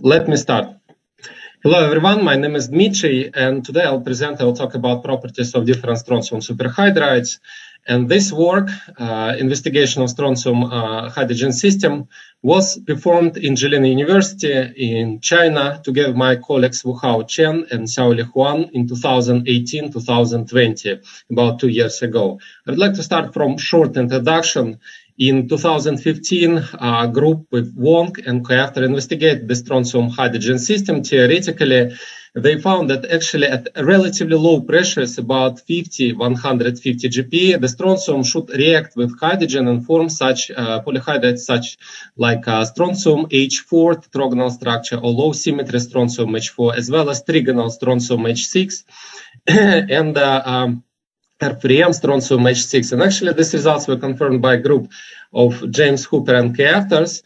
let me start. Hello everyone, my name is Dmitry and today I'll present, I'll talk about properties of different strontium superhydrides. And this work, uh, investigation of strontium uh, hydrogen system, was performed in Jilin University in China together with my colleagues Wuhao Chen and Xiaoli Huang in 2018-2020, about two years ago. I'd like to start from short introduction in 2015, a group with Wang and co-author investigated the strontium hydrogen system. Theoretically, they found that actually at relatively low pressures, about 50, 150 GPa, the strontium should react with hydrogen and form such uh, polyhydrides such like uh, strontium H4 tetragonal structure or low symmetry strontium H4, as well as trigonal strontium H6. and uh, um, R3M strontium H6. And actually, these results were confirmed by a group of James Hooper and co-authors.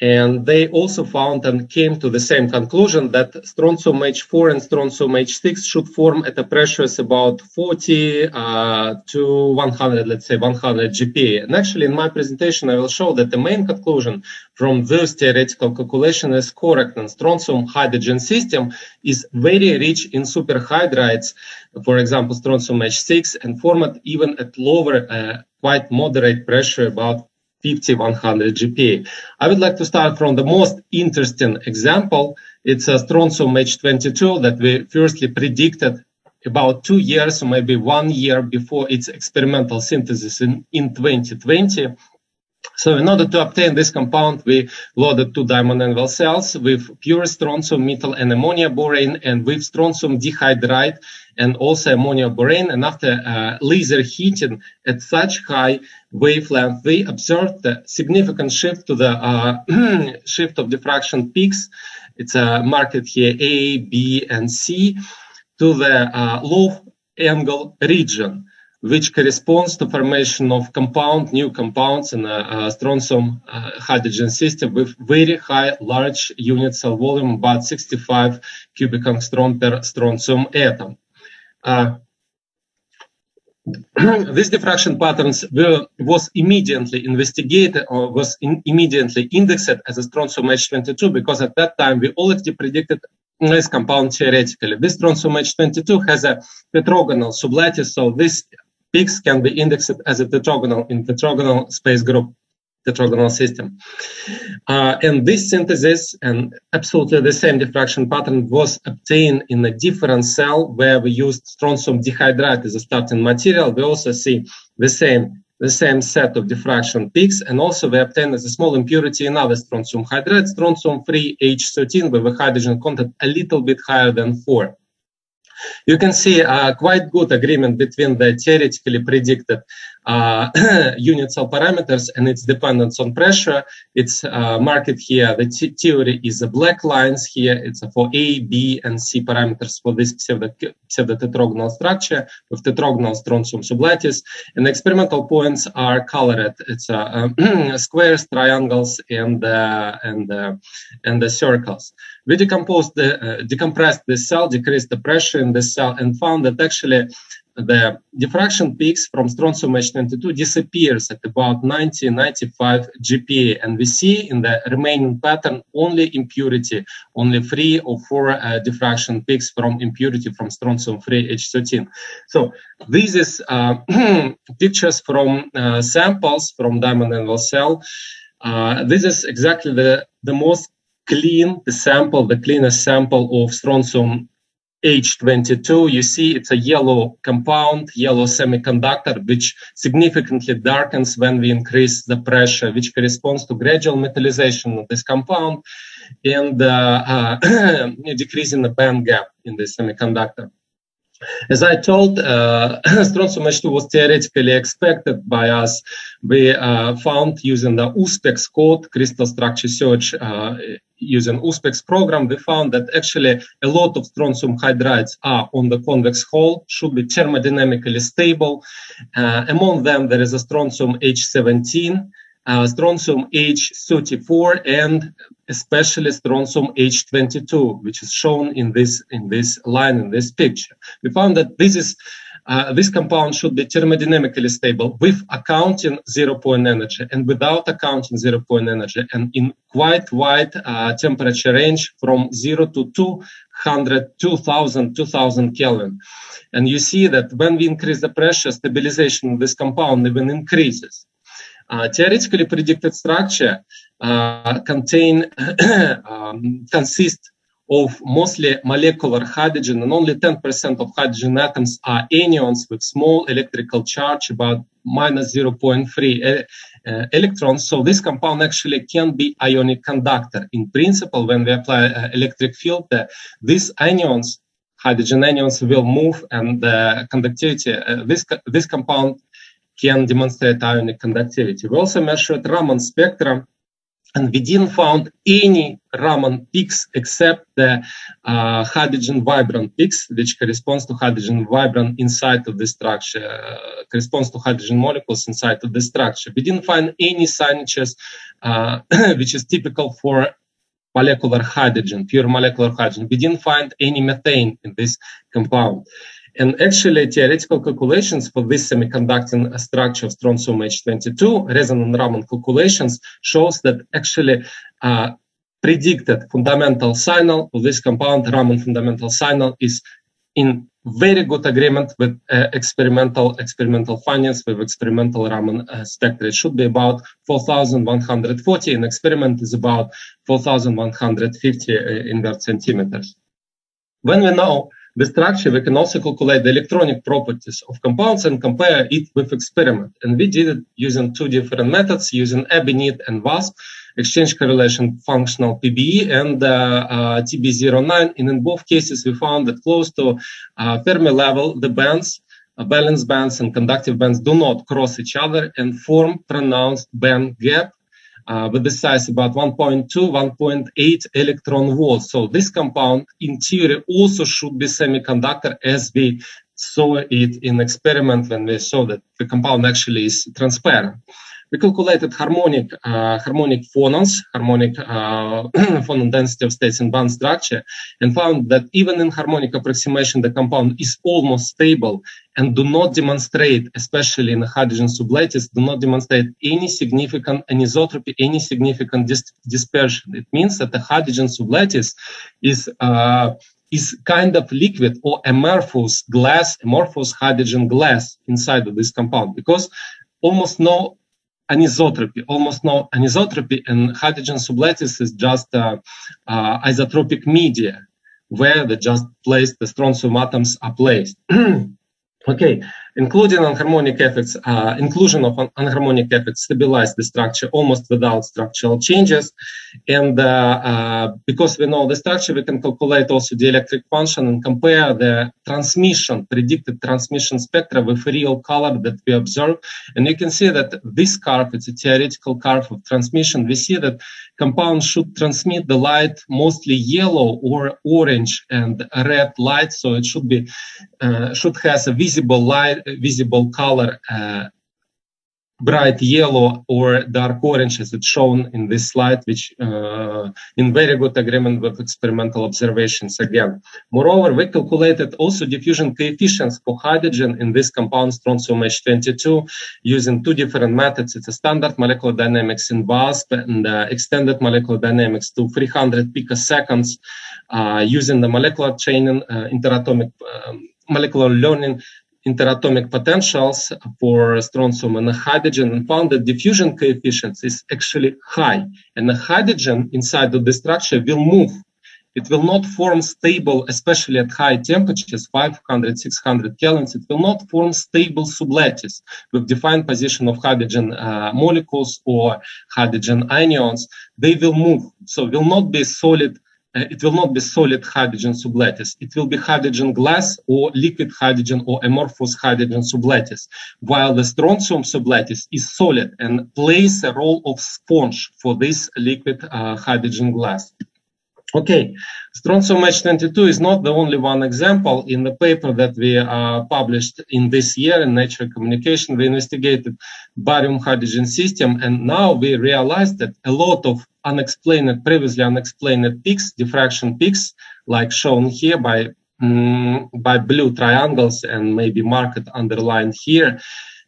And they also found and came to the same conclusion that strontium H4 and strontium H6 should form at a pressures about 40 uh, to 100, let's say 100 GPa. And actually, in my presentation, I will show that the main conclusion from this theoretical calculation is correct. And strontium hydrogen system is very rich in superhydrides, for example, strontium H6, and formed even at lower, uh, quite moderate pressure, about 50, 100 GPa. I would like to start from the most interesting example. It's a strontium H22 that we firstly predicted about two years or maybe one year before its experimental synthesis in, in 2020. So in order to obtain this compound, we loaded two diamond anvil cells with pure strontium metal and ammonia borane and with strontium dihydride and also ammonia borane. And after uh, laser heating at such high wavelength, we observed a significant shift to the uh, shift of diffraction peaks. It's uh, marked here A, B, and C to the uh, low angle region which corresponds to formation of compound, new compounds in a, a strontium uh, hydrogen system with very high large unit cell volume, about 65 cubic angstrom per strontium atom. Uh, this diffraction patterns were, was immediately investigated or was in, immediately indexed as a strontium H22 because at that time we already predicted this compound theoretically. This strontium H22 has a tetragonal sublattice, so these peaks can be indexed as a tetragonal in tetragonal space group tetragonal system. Uh, and this synthesis and absolutely the same diffraction pattern was obtained in a different cell where we used strontium dihydride as a starting material. We also see the same the same set of diffraction peaks, and also we obtain as a small impurity in another strontium hydride, strontium 3H13, with a hydrogen content a little bit higher than 4. You can see a quite good agreement between the theoretically predicted uh, unit cell parameters and its dependence on pressure. It's uh, marked here. The theory is the black lines here. It's for A, B, and C parameters for this pseudo, pseudotetragonal structure with tetragonal strontium sublattice. And experimental points are colored. It's uh, squares, triangles, and uh, and and the circles. We decomposed the decompressed the cell, decreased the pressure in the cell, and found that actually the diffraction peaks from strontium H22 disappears at about 90, 95 GPa. And we see in the remaining pattern only impurity, only three or four uh, diffraction peaks from impurity from strontium-free H13. So this is uh, pictures from uh, samples from diamond anvil cell. Uh, this is exactly the, the most clean the sample, the cleanest sample of strontium H22, you see it's a yellow compound, yellow semiconductor, which significantly darkens when we increase the pressure, which corresponds to gradual metallization of this compound and uh, uh, decreasing the band gap in the semiconductor. As I told, uh, strontium H2 was theoretically expected by us. We uh, found using the USPEX code, crystal structure search, uh, using USPEX program, we found that actually a lot of strontium hydrides are on the convex hull, should be thermodynamically stable. Uh, among them, there is a strontium H17, uh, strontium H34, and especially strontium H22, which is shown in this in this line in this picture. We found that this is uh, this compound should be thermodynamically stable with accounting zero point energy and without accounting zero point energy and in quite wide uh, temperature range from zero to 200, 2000, 2000 Kelvin. And you see that when we increase the pressure, stabilization of this compound even increases. Uh, theoretically predicted structure contain um, consist of mostly molecular hydrogen, and only 10% of hydrogen atoms are anions with small electrical charge, about minus 0.3 uh, electrons. So this compound actually can be ionic conductor. In principle, when we apply uh, electric field, uh, these anions, hydrogen anions, will move, and the conductivity. This this compound can demonstrate ionic conductivity. We also measured Raman spectrum and we didn't found any Raman peaks except the uh, hydrogen vibron peaks, which corresponds to hydrogen vibron inside of the structure, uh, corresponds to hydrogen molecules inside of the structure. We didn't find any signatures, uh, which is typical for molecular hydrogen, pure molecular hydrogen. We didn't find any methane in this compound. And actually, theoretical calculations for this semiconducting structure of strontium H22, resonant Raman calculations, shows that actually uh, predicted fundamental signal for this compound, Raman fundamental signal, is in very good agreement with uh, experimental experimental findings with experimental Raman uh, spectra. It should be about 4,140, and experiment is about 4,150 uh, invert centimeters. When we know the structure, we can also calculate the electronic properties of compounds and compare it with experiment. And we did it using two different methods, using ABINIT and VASP, exchange correlation functional PBE and uh, uh, TB09. And in both cases, we found that close to uh, Fermi level, the bands, uh, valence bands and conductive bands do not cross each other and form pronounced band gap uh, with the size about 1.2, 1.8 electron volts. So this compound in theory also should be semiconductor as we saw it in experiment when we saw that the compound actually is transparent we calculated harmonic uh, harmonic phonons, harmonic uh, phonon density of states in band structure, and found that even in harmonic approximation, the compound is almost stable and do not demonstrate, especially in the hydrogen sublattice, do not demonstrate any significant anisotropy, any significant dis- dispersion. It means that the hydrogen sublattice is uh, is kind of liquid or amorphous glass, amorphous hydrogen glass inside of this compound because almost no anisotropy, almost no anisotropy, and hydrogen sublattice is just uh, uh, isotropic media where the just placed the strontium atoms are placed. okay, including anharmonic effects, uh, inclusion of anharmonic effects stabilize the structure almost without structural changes. And uh, uh, because we know the structure, we can calculate also the electric function and compare the transmission, predicted transmission spectra with real color that we observe. And you can see that this curve, it's a theoretical curve of transmission. We see that compound should transmit the light mostly yellow or orange and red light. So it should be, uh, should has a visible light visible color uh, bright yellow or dark orange as it's shown in this slide, which uh, in very good agreement with experimental observations again. Moreover, we calculated also diffusion coefficients for hydrogen in this compound strontium H22 using two different methods. It's a standard molecular dynamics in VASP and uh, extended molecular dynamics to 300 picoseconds uh, using the molecular chaining uh, interatomic um, molecular learning interatomic potentials for strontium and hydrogen and found that diffusion coefficients is actually high. And the hydrogen inside of the structure will move. It will not form stable, especially at high temperatures, 500, 600 kelvins. It will not form stable sublattice with defined position of hydrogen uh, molecules or hydrogen ions. They will move. So will not be solid uh, it will not be solid hydrogen sublattice. It will be hydrogen glass or liquid hydrogen or amorphous hydrogen sublattice, while the strontium sublattice is solid and plays a role of sponge for this liquid uh, hydrogen glass. Okay, strontium H22 is not the only one example. In the paper that we uh, published in this year in Nature Communication, we investigated barium hydrogen system, and now we realized that a lot of unexplained, previously unexplained peaks, diffraction peaks, like shown here by um, by blue triangles and maybe marked underlined here,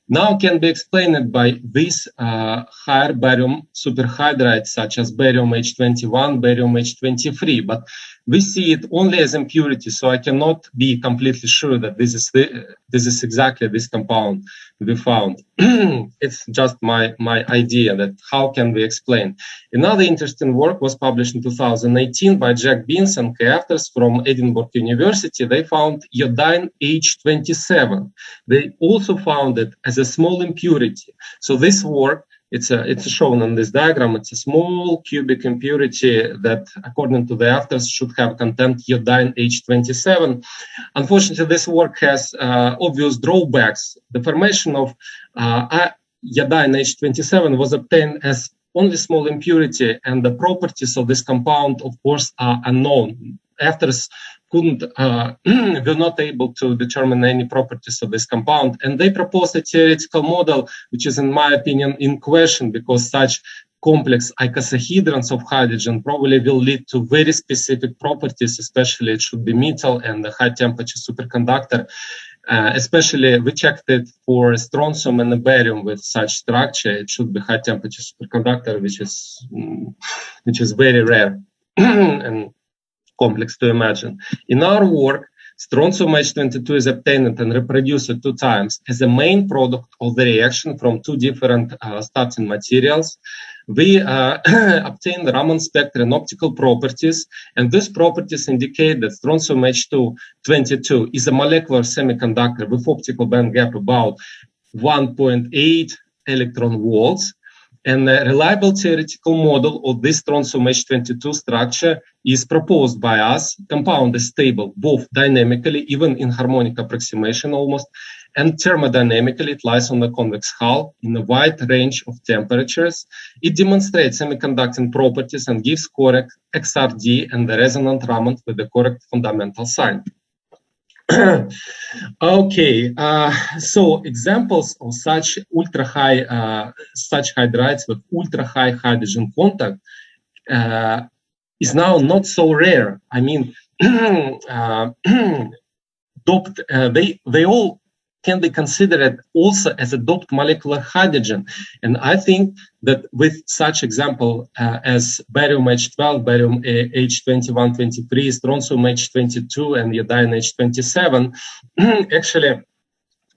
now can be explained by these uh, higher barium superhydrides such as barium H21, barium H23, but we see it only as impurity, so I cannot be completely sure that this is the, this is exactly this compound we found. it's just my my idea that how can we explain. Another interesting work was published in 2018 by Jack Binns and co-authors from Edinburgh University. They found iodine H27. They also found it as a small impurity. So this work it's a, it's shown on this diagram. It's a small cubic impurity that, according to the authors, should have content iodine H27. Unfortunately, this work has uh, obvious drawbacks. The formation of uh, iodine H27 was obtained as only small impurity, and the properties of this compound, of course, are unknown. Authors couldn't uh, were not able to determine any properties of this compound and they proposed a theoretical model which is in my opinion in question because such complex icosahedrons of hydrogen probably will lead to very specific properties especially it should be metal and a high temperature superconductor uh, especially we checked it for strontium and barium with such structure it should be high temperature superconductor which is mm, which is very rare. And complex to imagine. In our work, strontium H22 is obtained and reproduced two times as a main product of the reaction from two different uh, starting materials. We uh, obtain the Raman spectrum and optical properties, and these properties indicate that strontium H222 is a molecular semiconductor with optical band gap about 1.8 electron volts and a reliable theoretical model of this strontium H22 structure is proposed by us. Compound is stable both dynamically, even in harmonic approximation almost, and thermodynamically it lies on the convex hull in a wide range of temperatures. It demonstrates semiconducting properties and gives correct XRD and the resonant Raman with the correct fundamental sign. okay, uh, so examples of such ultra high, uh, such hydrides with ultra high hydrogen contact uh, is now not so rare. I mean, uh, uh, they they all can be considered also as a doped molecular hydrogen. And I think that with such example uh, as barium H12, barium H2123, strontium H22, and iodine H27, actually,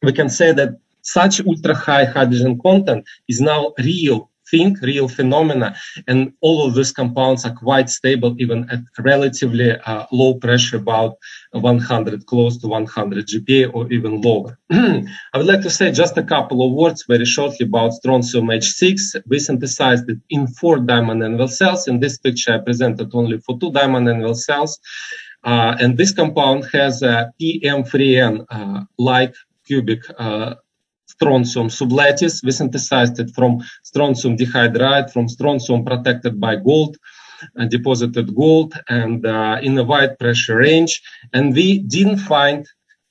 we can say that such ultra high hydrogen content is now real thing, real phenomena, and all of these compounds are quite stable even at relatively uh, low pressure, about 100, close to 100 GPa or even lower. I would like to say just a couple of words very shortly about strontium H6. We synthesized it in four diamond anvil cells. In this picture, I presented only for two diamond anvil cells. Uh, and this compound has a PM3N uh, cubic uh, strontium sublattice. We synthesized it from strontium dihydride, from strontium protected by gold, uh, deposited gold, and uh, in a wide pressure range. And we didn't find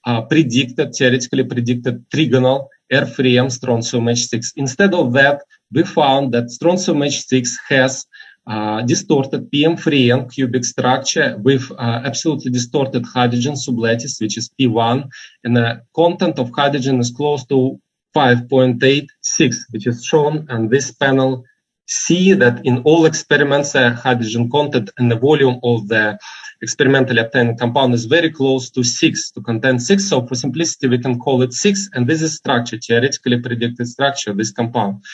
uh, predicted, theoretically predicted trigonal R3M strontium H6. Instead of that, we found that strontium H6 has uh, distorted PM3N cubic structure with uh, absolutely distorted hydrogen sublattice, which is P1, and the content of hydrogen is close to 5.86, which is shown on this panel. See that in all experiments, uh, hydrogen content and the volume of the experimentally obtained compound is very close to 6, to contain 6. So for simplicity, we can call it 6. And this is structure, theoretically predicted structure of this compound.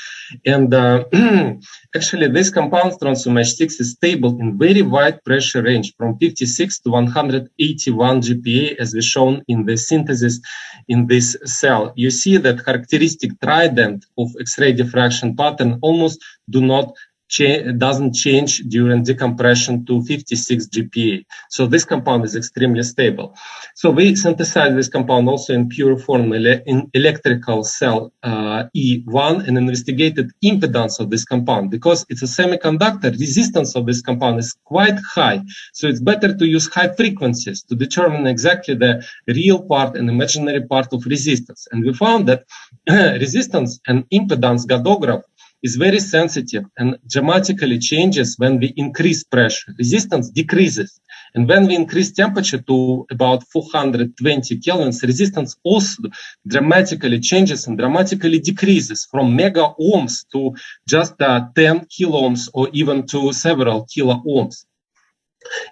And uh, actually, this compound, strontium H6, is stable in very wide pressure range from 56 to 181 GPa, as we shown in the synthesis in this cell. You see that characteristic trident of X-ray diffraction pattern almost do not cha- doesn't change during decompression to 56 GPa. So this compound is extremely stable. So we synthesize this compound also in pure form ele- in electrical cell uh, E1 and investigated impedance of this compound because it's a semiconductor. Resistance of this compound is quite high. So it's better to use high frequencies to determine exactly the real part and imaginary part of resistance. And we found that resistance and impedance hodograph is very sensitive and dramatically changes when we increase pressure. Resistance decreases. And when we increase temperature to about 420 kelvins, resistance also dramatically changes and dramatically decreases from mega ohms to just uh, 10 kilo ohms or even to several kilo ohms.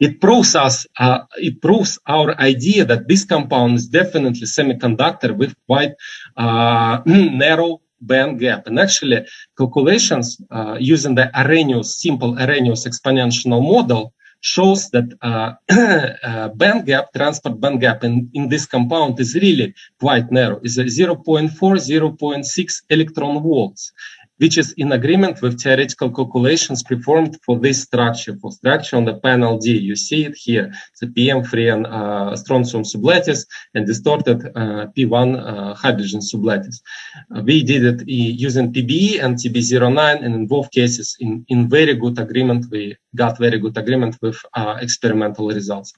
It proves us, uh, it proves our idea that this compound is definitely semiconductor with quite uh, narrow band gap. And actually, calculations uh, using the Arrhenius, simple Arrhenius exponential model shows that uh, uh, band gap, transport band gap in, in this compound is really quite narrow. It's a 0.4, 0.6 electron volts which is in agreement with theoretical calculations performed for this structure, for structure on the panel D. You see it here, the PM3N uh, strontium sublattice and distorted uh, P1 uh, hydrogen sublattice. Uh, we did it using PBE and TB09, and in both cases, in, in very good agreement, we got very good agreement with uh, experimental results.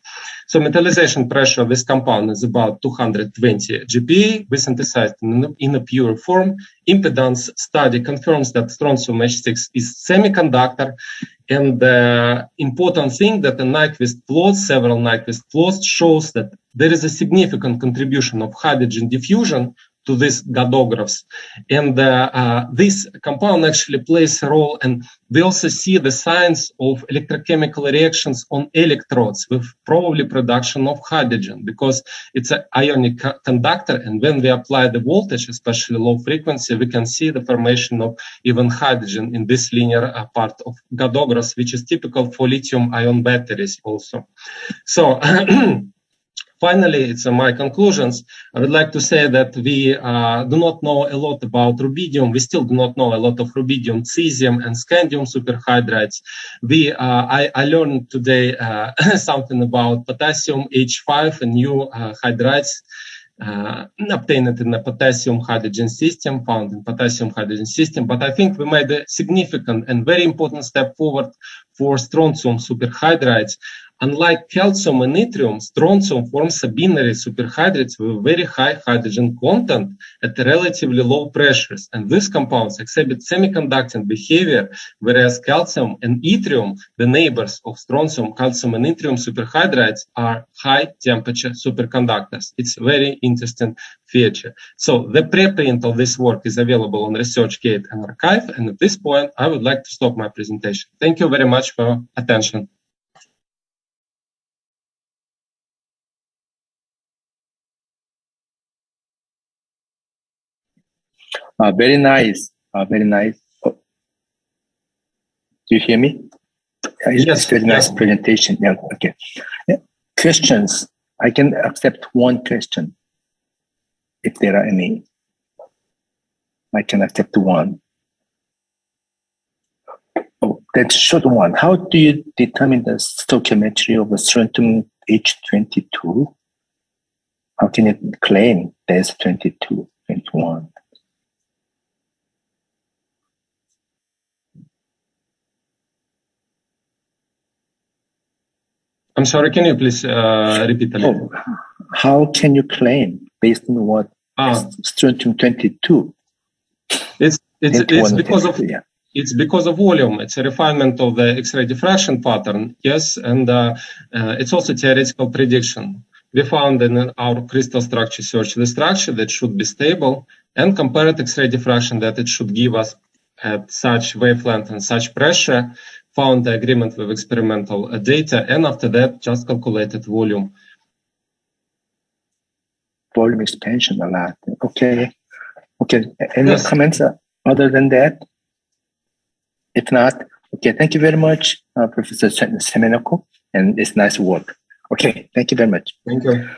So metallization pressure of this compound is about 220 GPa. We synthesized in, in a pure form. Impedance study that strontium H6 is semiconductor. And the important thing that the Nyquist plot, several Nyquist plots, shows that there is a significant contribution of hydrogen diffusion to these hodographs. And uh, uh, this compound actually plays a role. And we also see the signs of electrochemical reactions on electrodes with probably production of hydrogen because it's an ionic conductor. And when we apply the voltage, especially low frequency, we can see the formation of even hydrogen in this linear uh, part of hodographs, which is typical for lithium ion batteries also. So finally, it's uh, my conclusions. I would like to say that we uh, do not know a lot about rubidium. We still do not know a lot of rubidium, cesium, and scandium superhydrides. We, uh, I, I, learned today uh, something about potassium H5 and new uh, hydrides. Uh, obtained in the potassium hydrogen system, found in potassium hydrogen system. But I think we made a significant and very important step forward for strontium superhydrides. Unlike calcium and yttrium, strontium forms a binary superhydrides with very high hydrogen content at relatively low pressures. And these compounds exhibit semiconducting behavior, whereas calcium and yttrium, the neighbors of strontium, calcium, and yttrium superhydrides, are high temperature superconductors. It's a very interesting feature. So the preprint of this work is available on ResearchGate and arXiv, And at this point, I would like to stop my presentation. Thank you very much for attention. Uh, very nice. Uh, very nice. Oh. Do you hear me? Uh, yes. very nice yes. presentation. Yeah. Okay. Yeah. Questions. I can accept one question if there are any. I can accept one. Oh, that's short one. How do you determine the stoichiometry of a strontium H22? How can you claim there's 22, 21? I'm sorry, can you please uh, repeat a little? Oh, how can you claim based on what ah. strontium 22? It's it's, it's because of yeah. it's because of volume. It's a refinement of the X-ray diffraction pattern. Yes, and uh, uh, it's also theoretical prediction. We found in our crystal structure search the structure that should be stable and compared X-ray diffraction that it should give us at such wavelength and such pressure found the agreement with experimental data, and after that, just calculated volume. Volume expansion a lot. Okay. Okay. Any yes. comments other than that? If not, okay. Thank you very much, uh, Professor Semenok, and it's nice work. Okay. Thank you very much. Thank you.